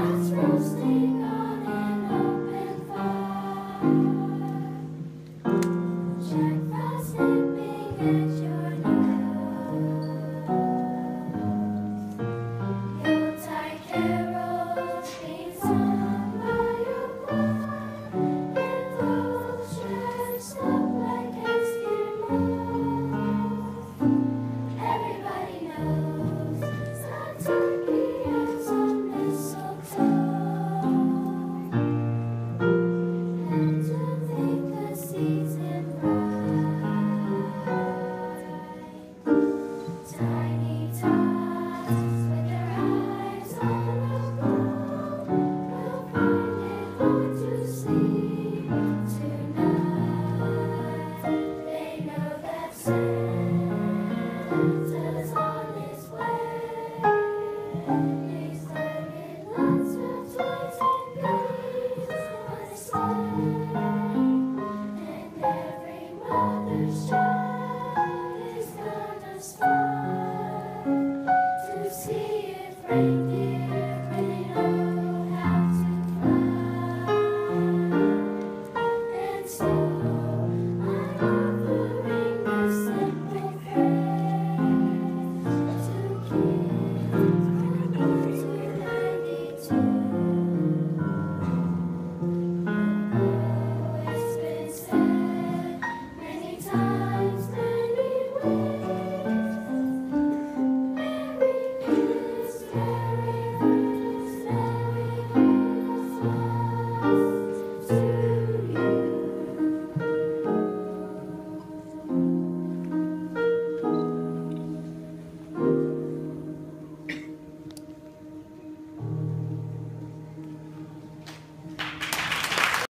It's first day. tonight. so